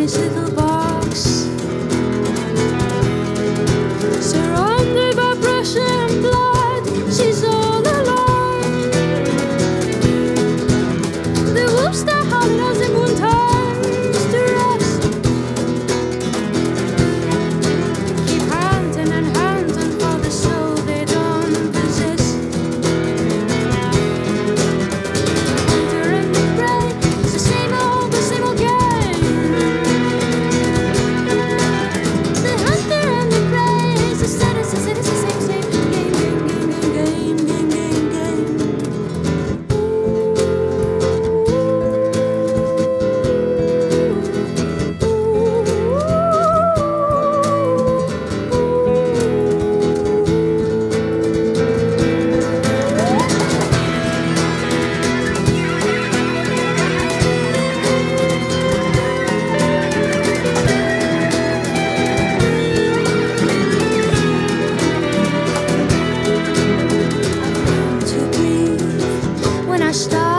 你是否？Stop.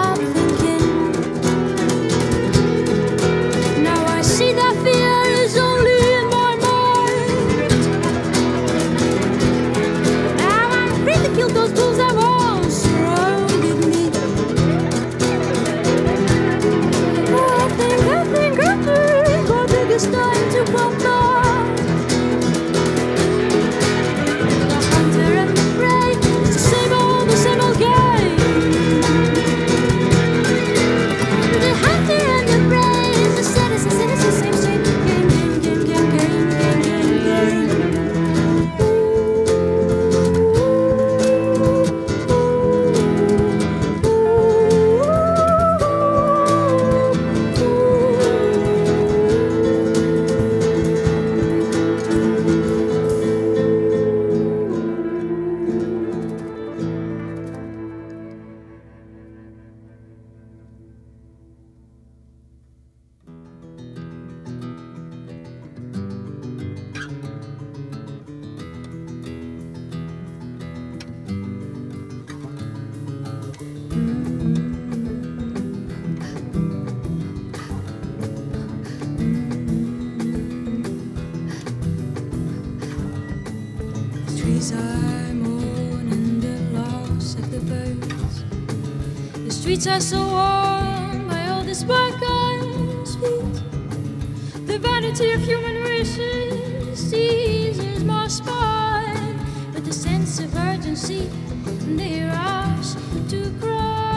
time on and the loss of the birds. The streets are so warm by all the sparkle sweet. The vanity of human wishes seizes my spine but the sense of urgency, and they rush to cry.